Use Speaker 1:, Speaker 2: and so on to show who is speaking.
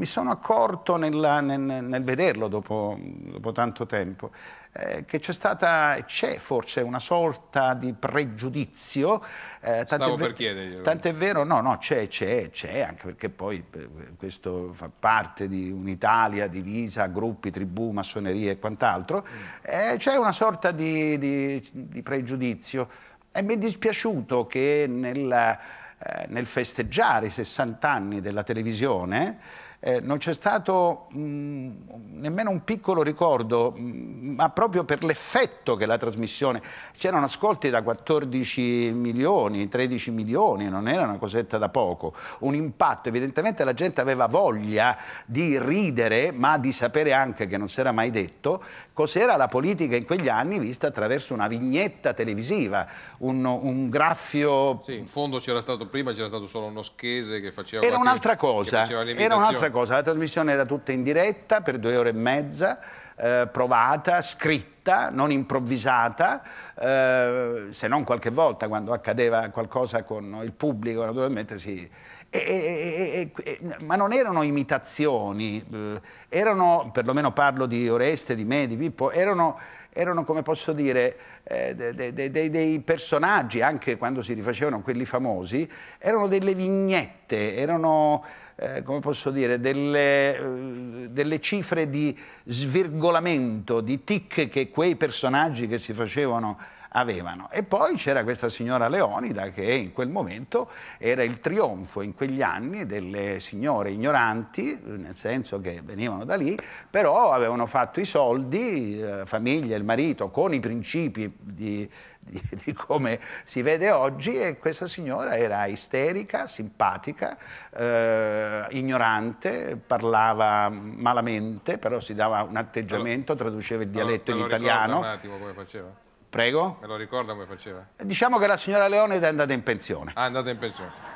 Speaker 1: mi sono accorto nella, nel, nel, vederlo dopo, dopo tanto tempo eh, che c'è stata, c'è forse una sorta di pregiudizio.
Speaker 2: Eh, Stavo per chiedergli.
Speaker 1: Tant'è vero, no, no, c'è, c'è, c'è, anche perché poi eh, questo fa parte di un'Italia divisa, gruppi, tribù, massoneria e quant'altro. Eh, c'è una sorta di, di, di pregiudizio. E mi è dispiaciuto che nel, eh, nel festeggiare i 60 anni della televisione eh, non c'è stato mh, mm, nemmeno un piccolo ricordo, mh, mm, ma proprio per l'effetto che la trasmissione... C'erano ascolti da 14 milioni, 13 milioni, non era una cosetta da poco, un impatto. Evidentemente la gente aveva voglia di ridere, ma di sapere anche, che non si era mai detto, cos'era la politica in quegli anni vista attraverso una vignetta televisiva, un, un graffio...
Speaker 2: Sì, in fondo c'era stato prima, c'era stato solo uno schese che faceva...
Speaker 1: Era un'altra cosa, era un'altra cosa, la trasmissione era tutta in diretta per due ore e mezza, eh, provata, scritta, non improvvisata, eh, se non qualche volta quando accadeva qualcosa con il pubblico, naturalmente sì. E, e, e, ma non erano imitazioni, eh, erano, perlomeno parlo di Oreste, di me, di Pippo, erano, erano come posso dire, eh, dei, dei, dei personaggi, anche quando si rifacevano quelli famosi, erano delle vignette, erano eh, come posso dire, delle, eh, delle, cifre di svirgolamento, di tic che quei personaggi che si facevano avevano. E poi c'era questa signora Leonida che in quel momento era il trionfo in quegli anni delle signore ignoranti, nel senso che venivano da lì, però avevano fatto i soldi, la famiglia, il marito, con i principi di, di, di, come si vede oggi e questa signora era isterica, simpatica, eh, ignorante, parlava malamente, però si dava un atteggiamento, traduceva il dialetto in italiano.
Speaker 2: un attimo come faceva?
Speaker 1: Prego?
Speaker 2: Me lo ricorda come faceva?
Speaker 1: Diciamo che la signora Leone è andata in pensione.
Speaker 2: Ah, è andata in pensione.